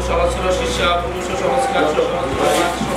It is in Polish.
Szalacz Rosicza, Szalacz Rosicza, Szalacz Rosicza, Szalacz Rosicza, Szalacz Rosicza,